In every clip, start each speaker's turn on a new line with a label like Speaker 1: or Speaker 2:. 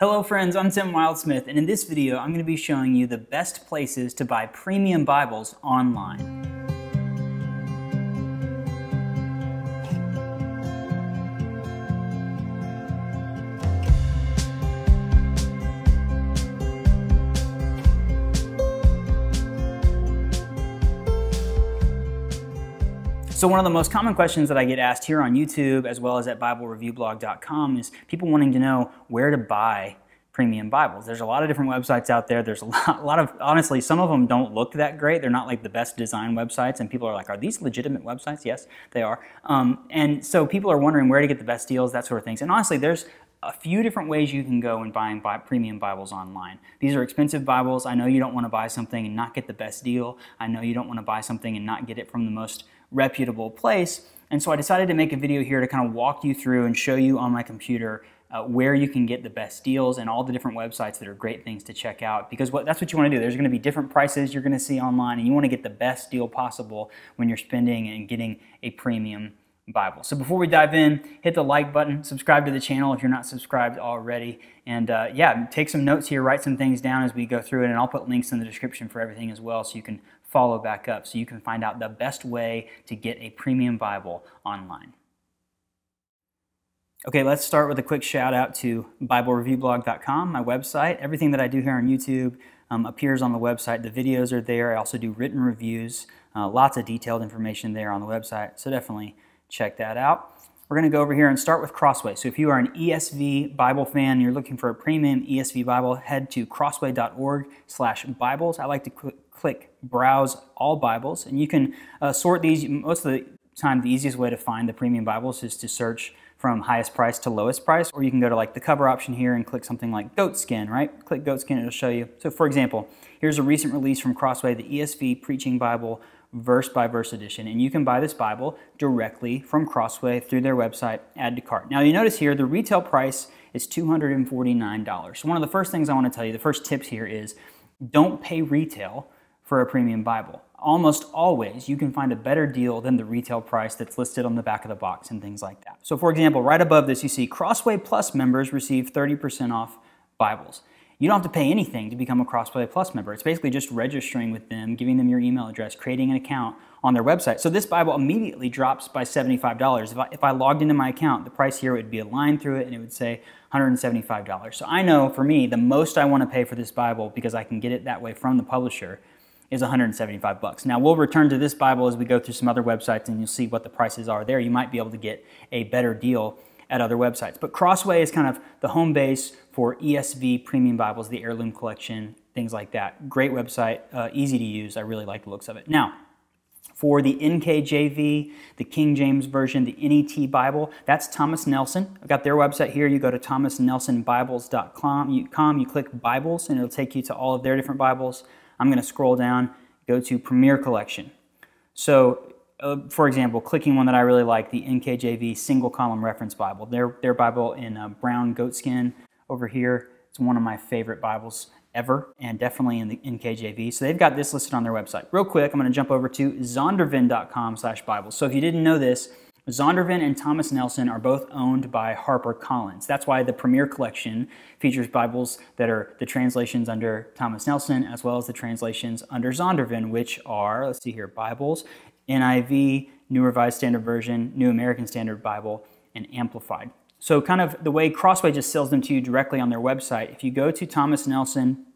Speaker 1: Hello friends, I'm Tim Wildsmith, and in this video I'm going to be showing you the best places to buy premium Bibles online. So one of the most common questions that I get asked here on YouTube as well as at BibleReviewBlog.com is people wanting to know where to buy premium Bibles. There's a lot of different websites out there. There's a lot, a lot of, honestly, some of them don't look that great. They're not like the best design websites, and people are like, are these legitimate websites? Yes, they are. Um, and so people are wondering where to get the best deals, that sort of things. And honestly, there's a few different ways you can go in buying premium Bibles online. These are expensive Bibles. I know you don't want to buy something and not get the best deal. I know you don't want to buy something and not get it from the most reputable place. And so I decided to make a video here to kind of walk you through and show you on my computer uh, where you can get the best deals and all the different websites that are great things to check out because what, that's what you want to do. There's going to be different prices you're going to see online and you want to get the best deal possible when you're spending and getting a premium Bible. So before we dive in, hit the like button, subscribe to the channel if you're not subscribed already, and uh, yeah, take some notes here, write some things down as we go through it, and I'll put links in the description for everything as well so you can follow back up so you can find out the best way to get a premium Bible online. Okay, let's start with a quick shout out to BibleReviewBlog.com, my website. Everything that I do here on YouTube um, appears on the website. The videos are there. I also do written reviews, uh, lots of detailed information there on the website, so definitely check that out. We're going to go over here and start with Crossway. So if you are an ESV Bible fan and you're looking for a premium ESV Bible, head to crossway.org slash Bibles. I like to cl click Browse All Bibles, and you can uh, sort these. Most of the time, the easiest way to find the premium Bibles is to search from highest price to lowest price, or you can go to like the cover option here and click something like goatskin, right? Click goatskin, it'll show you. So for example, here's a recent release from Crossway, the ESV Preaching Bible verse by verse edition, and you can buy this Bible directly from Crossway through their website, add to cart. Now you notice here the retail price is $249. So one of the first things I want to tell you, the first tips here is don't pay retail for a premium Bible. Almost always you can find a better deal than the retail price that's listed on the back of the box and things like that. So for example, right above this you see Crossway Plus members receive 30% off Bibles. You don't have to pay anything to become a Crossway Plus member. It's basically just registering with them, giving them your email address, creating an account on their website. So this Bible immediately drops by $75. If I, if I logged into my account, the price here would be a line through it and it would say $175. So I know for me, the most I want to pay for this Bible, because I can get it that way from the publisher, is 175 bucks. Now we'll return to this Bible as we go through some other websites and you'll see what the prices are there. You might be able to get a better deal at other websites. But Crossway is kind of the home base for ESV premium Bibles, the Heirloom Collection, things like that. Great website, uh, easy to use. I really like the looks of it. Now, for the NKJV, the King James Version, the NET Bible, that's Thomas Nelson. I've got their website here. You go to thomasnelsonbibles.com, you, you click Bibles, and it'll take you to all of their different Bibles. I'm going to scroll down, go to Premier Collection. So uh, for example, clicking one that I really like, the NKJV Single Column Reference Bible. Their, their Bible in uh, brown goatskin over here. It's one of my favorite Bibles ever, and definitely in the NKJV. So they've got this listed on their website. Real quick, I'm going to jump over to zondervan.com slash Bibles. So if you didn't know this, Zondervan and Thomas Nelson are both owned by HarperCollins. That's why the Premier Collection features Bibles that are the translations under Thomas Nelson as well as the translations under Zondervan, which are, let's see here, Bibles NIV, New Revised Standard Version, New American Standard Bible, and Amplified. So kind of the way Crossway just sells them to you directly on their website, if you go to Thomas Nelson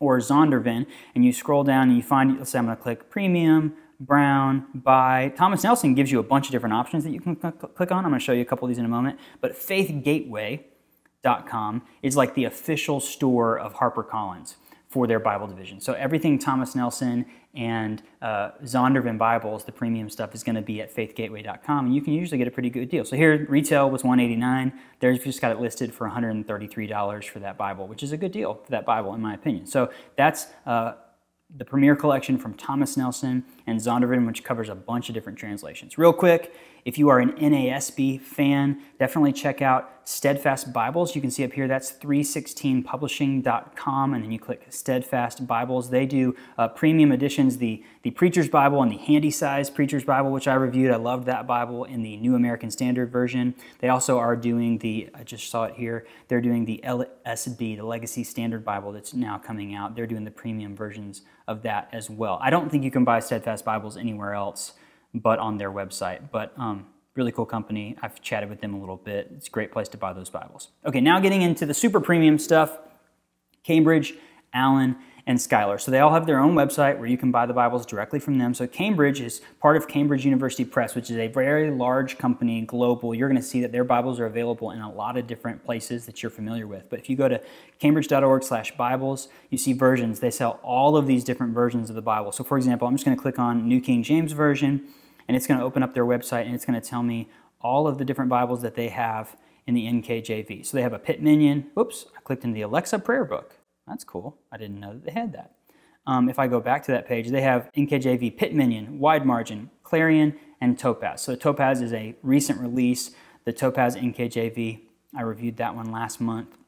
Speaker 1: or Zondervan and you scroll down and you find, let's say I'm going to click Premium, Brown, by Thomas Nelson gives you a bunch of different options that you can click on. I'm going to show you a couple of these in a moment. But faithgateway.com is like the official store of HarperCollins for their Bible division. So everything Thomas Nelson and uh, Zondervan Bibles, the premium stuff, is going to be at faithgateway.com, and you can usually get a pretty good deal. So here, retail was 189. They've just got it listed for $133 for that Bible, which is a good deal for that Bible, in my opinion. So that's uh, the Premier Collection from Thomas Nelson and Zondervan, which covers a bunch of different translations. Real quick, If you are an NASB fan, definitely check out Steadfast Bibles. You can see up here that's 316publishing.com, and then you click Steadfast Bibles. They do uh, premium editions, the, the Preacher's Bible and the Handy Size Preacher's Bible, which I reviewed. I loved that Bible in the New American Standard Version. They also are doing the, I just saw it here, they're doing the LSB, the Legacy Standard Bible that's now coming out. They're doing the premium versions of that as well. I don't think you can buy Steadfast Bibles anywhere else but on their website. But um, really cool company. I've chatted with them a little bit. It's a great place to buy those Bibles. Okay, now getting into the super premium stuff Cambridge, Allan, and Schuyler. So they all have their own website where you can buy the Bibles directly from them. So Cambridge is part of Cambridge University Press, which is a very large company, global. You're going to see that their Bibles are available in a lot of different places that you're familiar with. But if you go to cambridge.org/bibles, you see versions. They sell all of these different versions of the Bible. So for example, I'm just going to click on New King James Version and it's going to open up their website and it's going to tell me all of the different Bibles that they have in the NKJV. So they have a Pit Minion. Whoops, I clicked in the Alexa prayer book. That's cool. I didn't know that they had that. Um, if I go back to that page, they have NKJV Pit Minion, Wide Margin, Clarion, and Topaz. So Topaz is a recent release. The Topaz NKJV, I reviewed that one last month.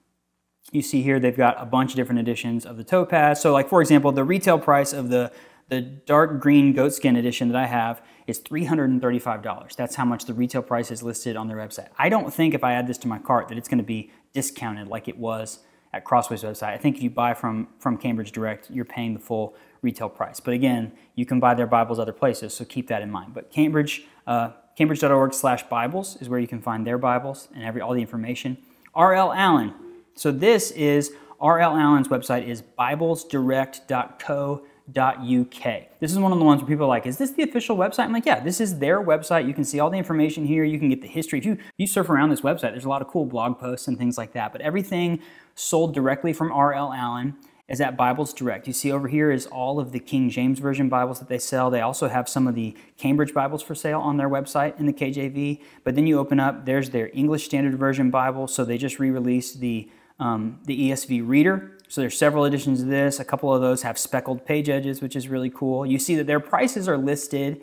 Speaker 1: You see here they've got a bunch of different editions of the Topaz. So like for example, the retail price of the the dark green goatskin edition that I have is $335. That's how much the retail price is listed on their website. I don't think if I add this to my cart that it's going to be discounted like it was at Crossway's website. I think if you buy from, from Cambridge Direct, you're paying the full retail price. But again, you can buy their Bibles other places, so keep that in mind. But Cambridge, uh, cambridge.org slash Bibles is where you can find their Bibles and every, all the information. R.L. Allan. So this is R.L. Allan's website is biblesdirect.co uk. This is one of the ones where people are like, is this the official website? I'm like, yeah, this is their website. You can see all the information here. You can get the history. If you, if you surf around this website, there's a lot of cool blog posts and things like that. But everything sold directly from R.L. Allan is at Bibles Direct. You see over here is all of the King James Version Bibles that they sell. They also have some of the Cambridge Bibles for sale on their website in the KJV. But then you open up, there's their English Standard Version Bible. So they just re-released the, um, the ESV Reader so there's several editions of this. A couple of those have speckled page edges, which is really cool. You see that their prices are listed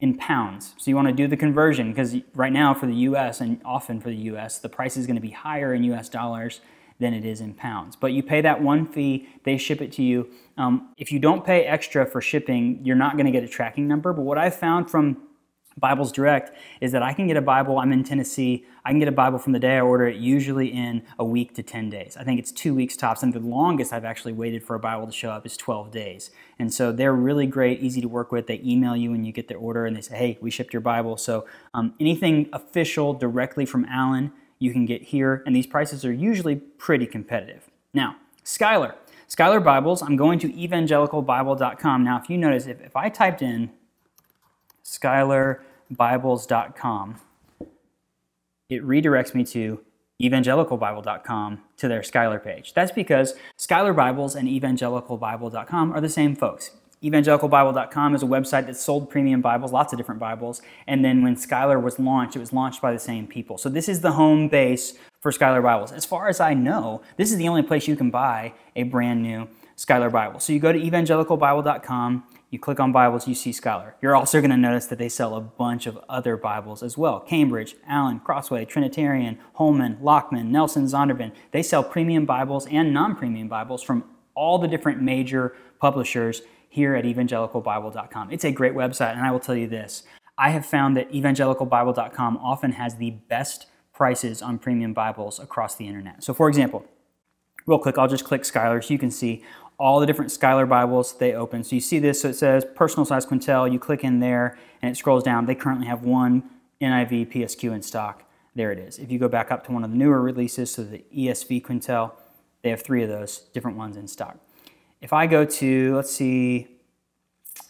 Speaker 1: in pounds. So you want to do the conversion because right now for the US and often for the US, the price is going to be higher in US dollars than it is in pounds. But you pay that one fee, they ship it to you. Um, if you don't pay extra for shipping, you're not going to get a tracking number. But what I've found from Bibles Direct is that I can get a Bible, I'm in Tennessee, I can get a Bible from the day I order it, usually in a week to 10 days. I think it's two weeks tops, and the longest I've actually waited for a Bible to show up is 12 days. And so they're really great, easy to work with. They email you when you get their order and they say, hey, we shipped your Bible. So um, anything official directly from Allan, you can get here, and these prices are usually pretty competitive. Now, Schuyler. Schuyler Bibles, I'm going to evangelicalbible.com. Now, if you notice, if, if I typed in schuylerbibles.com, it redirects me to evangelicalbible.com to their Schuyler page. That's because Schuyler Bibles and evangelicalbible.com are the same folks. Evangelicalbible.com is a website that sold premium Bibles, lots of different Bibles. And then when Schuyler was launched, it was launched by the same people. So this is the home base for Schuyler Bibles. As far as I know, this is the only place you can buy a brand new Schuyler Bible. So you go to evangelicalbible.com, you click on Bibles, you see Schuyler. You're also going to notice that they sell a bunch of other Bibles as well. Cambridge, Allan, Crossway, Trinitarian, Holman, Lockman, Nelson, Zondervan. They sell premium Bibles and non-premium Bibles from all the different major publishers here at evangelicalbible.com. It's a great website, and I will tell you this. I have found that evangelicalbible.com often has the best prices on premium Bibles across the internet. So for example, real quick, I'll just click Schuyler so you can see all the different Schuyler Bibles they open. So you see this, so it says personal size Quentel. You click in there and it scrolls down. They currently have one NIV PSQ in stock. There it is. If you go back up to one of the newer releases, so the ESV Quentel, they have three of those different ones in stock. If I go to, let's see,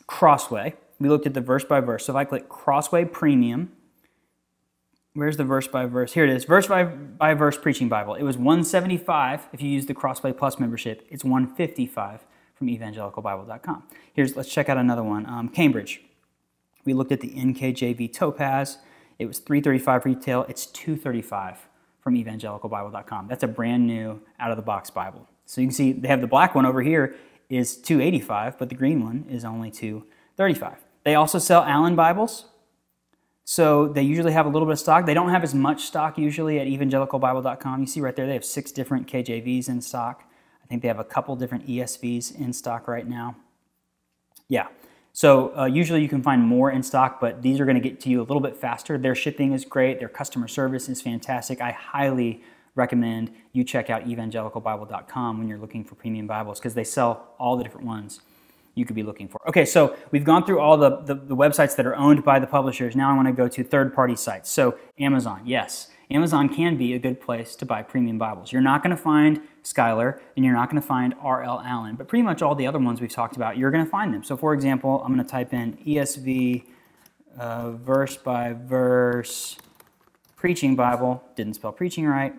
Speaker 1: Crossway, we looked at the verse by verse. So if I click Crossway Premium, where's the verse by verse? Here it is, verse by, by verse preaching Bible. It was 175 if you use the Crossway Plus membership. It's 155 from evangelicalbible.com. Here's let's check out another one. Um, Cambridge. We looked at the NKJV Topaz. It was 335 retail. It's 235 from evangelicalbible.com. That's a brand new out of the box Bible. So you can see they have the black one over here is 285, but the green one is only 235. They also sell Allan Bibles, So they usually have a little bit of stock. They don't have as much stock usually at evangelicalbible.com. You see right there, they have six different KJVs in stock. I think they have a couple different ESVs in stock right now. Yeah. So uh, usually you can find more in stock, but these are going to get to you a little bit faster. Their shipping is great. Their customer service is fantastic. I highly recommend you check out evangelicalbible.com when you're looking for premium Bibles because they sell all the different ones you could be looking for. Okay, so we've gone through all the, the, the websites that are owned by the publishers. Now I want to go to third party sites. So Amazon, yes. Amazon can be a good place to buy premium Bibles. You're not going to find Schuyler and you're not going to find R.L. Allan, but pretty much all the other ones we've talked about, you're going to find them. So, for example, I'm going to type in ESV uh, verse by verse preaching Bible. Didn't spell preaching right,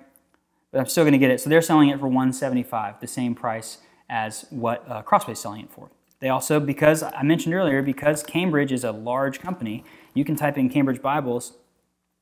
Speaker 1: but I'm still going to get it. So they're selling it for 175, the same price as what uh, Crossway's selling it for. They also, because I mentioned earlier, because Cambridge is a large company, you can type in Cambridge Bibles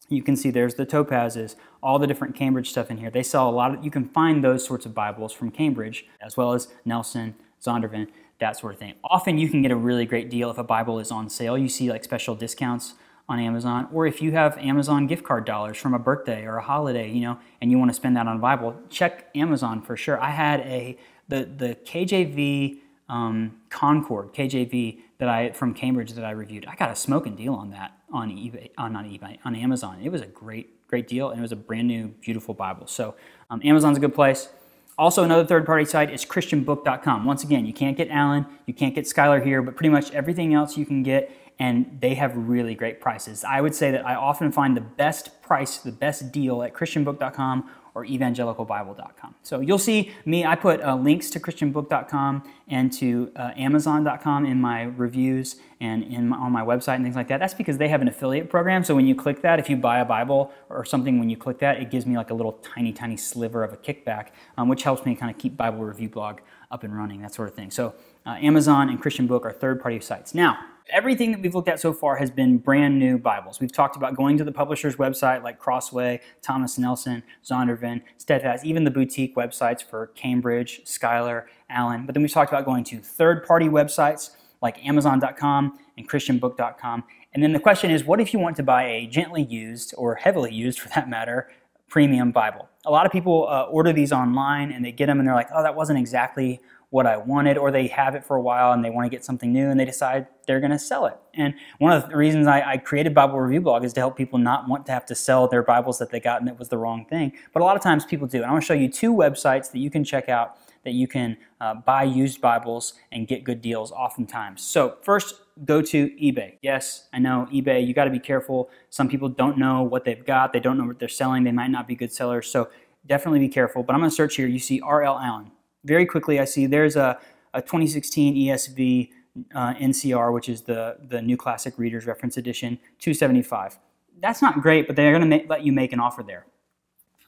Speaker 1: you can see there's the topazes, all the different Cambridge stuff in here. They sell a lot of, you can find those sorts of Bibles from Cambridge, as well as Nelson, Zondervan, that sort of thing. Often you can get a really great deal if a Bible is on sale. You see like special discounts on Amazon, or if you have Amazon gift card dollars from a birthday or a holiday, you know, and you want to spend that on a Bible, check Amazon for sure. I had a, the, the KJV um, Concord, KJV, that I from Cambridge that I reviewed. I got a smoking deal on that on eBay, on not eBay, on Amazon. It was a great, great deal, and it was a brand new, beautiful Bible. So um, Amazon's a good place. Also, another third-party site is ChristianBook.com. Once again, you can't get Allan, you can't get Schuyler here, but pretty much everything else you can get, and they have really great prices. I would say that I often find the best price, the best deal at ChristianBook.com or evangelicalbible.com. So you'll see me, I put uh, links to christianbook.com and to uh, amazon.com in my reviews and in my, on my website and things like that. That's because they have an affiliate program. So when you click that, if you buy a Bible or something, when you click that, it gives me like a little tiny, tiny sliver of a kickback, um, which helps me kind of keep Bible Review Blog up and running, that sort of thing. So uh, Amazon and Christian Book are third-party sites. Now, everything that we've looked at so far has been brand new Bibles. We've talked about going to the publisher's website like Crossway, Thomas Nelson, Zondervan, Steadfast, even the boutique websites for Cambridge, Schuyler, Allan. But then we've talked about going to third party websites like Amazon.com and ChristianBook.com. And then the question is what if you want to buy a gently used or heavily used for that matter premium Bible? A lot of people uh, order these online and they get them and they're like, oh, that wasn't exactly what I wanted, or they have it for a while and they want to get something new and they decide they're going to sell it. And one of the reasons I, I, created Bible Review Blog is to help people not want to have to sell their Bibles that they got and it was the wrong thing. But a lot of times people do. And I want to show you two websites that you can check out that you can uh, buy used Bibles and get good deals oftentimes. So, first, go to eBay. Yes, I know eBay, you got to be careful. Some people don't know what they've got, they don't know what they're selling, they might not be good sellers. So, definitely be careful. But I'm going to search here. You see R.L. Allan very quickly I see there's a, a 2016 ESV uh, NCR, which is the, the New Classic Reader's Reference Edition, 275. That's not great, but they're going to let you make an offer there.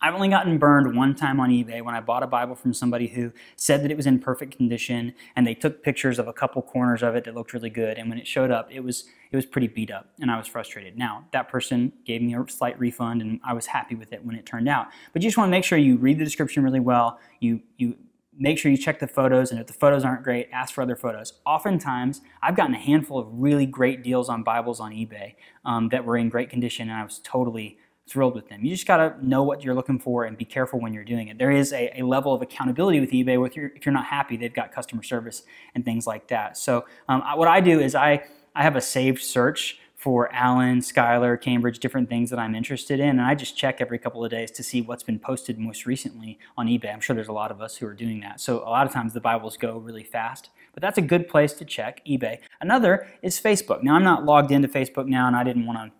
Speaker 1: I've only gotten burned one time on eBay when I bought a Bible from somebody who said that it was in perfect condition, and they took pictures of a couple corners of it that looked really good. And when it showed up, it was it was pretty beat up, and I was frustrated. Now that person gave me a slight refund, and I was happy with it when it turned out. But you just want to make sure you read the description really well. You you make sure you check the photos, and if the photos aren't great, ask for other photos. Oftentimes, I've gotten a handful of really great deals on Bibles on eBay um, that were in great condition, and I was totally thrilled with them. You just got to know what you're looking for and be careful when you're doing it. There is a, a level of accountability with eBay. With your, if you're not happy, they've got customer service and things like that. So um, what I do is I, I have a saved search for Allan, Schuyler, Cambridge, different things that I'm interested in. And I just check every couple of days to see what's been posted most recently on eBay. I'm sure there's a lot of us who are doing that. So a lot of times the Bibles go really fast, but that's a good place to check eBay. Another is Facebook. Now I'm not logged into Facebook now and I didn't want to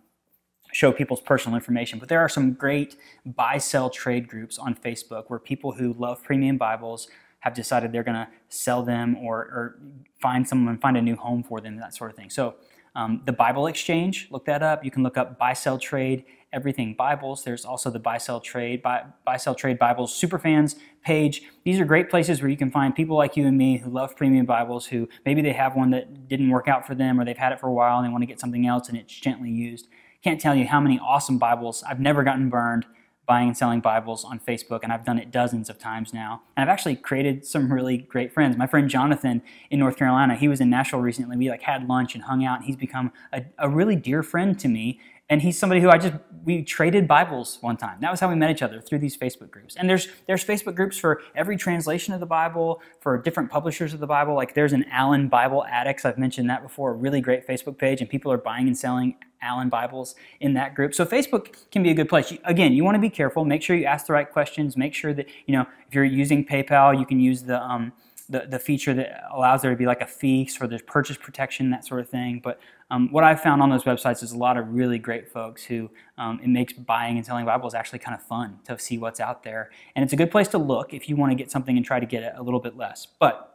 Speaker 1: show people's personal information, but there are some great buy sell trade groups on Facebook where people who love premium Bibles have decided they're going to sell them or, or find someone, find a new home for them, that sort of thing. So um, the Bible Exchange, look that up. You can look up buy, sell, trade, everything Bibles. There's also the buy, sell, trade, buy, buy, sell, trade Bibles superfans page. These are great places where you can find people like you and me who love premium Bibles, who maybe they have one that didn't work out for them or they've had it for a while and they want to get something else and it's gently used. Can't tell you how many awesome Bibles. I've never gotten burned buying and selling Bibles on Facebook, and I've done it dozens of times now. And I've actually created some really great friends. My friend Jonathan in North Carolina, he was in Nashville recently. We like had lunch and hung out, and he's become a, a really dear friend to me. And he's somebody who I just we traded Bibles one time. That was how we met each other through these Facebook groups. And there's there's Facebook groups for every translation of the Bible, for different publishers of the Bible. Like there's an Allan Bible Addicts. I've mentioned that before. A really great Facebook page, and people are buying and selling Allan Bibles in that group. So Facebook can be a good place. Again, you want to be careful. Make sure you ask the right questions. Make sure that you know if you're using PayPal, you can use the um, the, the feature that allows there to be like a fee or there's purchase protection, that sort of thing. But um, what I've found on those websites is a lot of really great folks who um, it makes buying and selling Bibles actually kind of fun to see what's out there. And it's a good place to look if you want to get something and try to get it a little bit less. But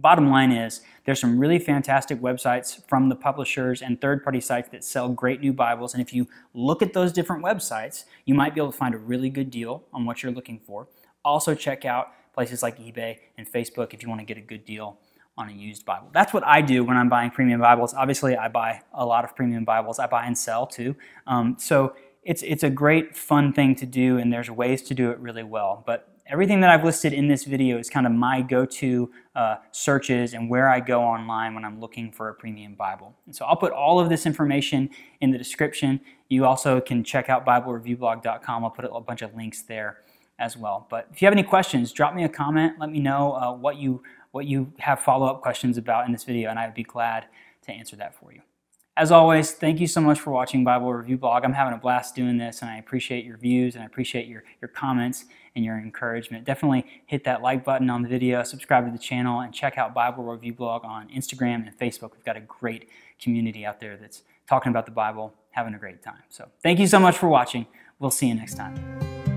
Speaker 1: bottom line is there's some really fantastic websites from the publishers and third-party sites that sell great new bibles and if you look at those different websites you might be able to find a really good deal on what you're looking for also check out places like eBay and Facebook if you want to get a good deal on a used Bible. That's what I do when I'm buying premium Bibles. Obviously, I buy a lot of premium Bibles. I buy and sell too. Um, so it's it's a great fun thing to do, and there's ways to do it really well. But everything that I've listed in this video is kind of my go-to uh, searches and where I go online when I'm looking for a premium Bible. And so I'll put all of this information in the description. You also can check out BibleReviewBlog.com. I'll put a bunch of links there as well. But if you have any questions, drop me a comment. Let me know uh, what you what you have follow-up questions about in this video, and I'd be glad to answer that for you. As always, thank you so much for watching Bible Review Blog. I'm having a blast doing this, and I appreciate your views, and I appreciate your, your comments and your encouragement. Definitely hit that like button on the video, subscribe to the channel, and check out Bible Review Blog on Instagram and Facebook. We've got a great community out there that's talking about the Bible, having a great time. So thank you so much for watching. We'll see you next time.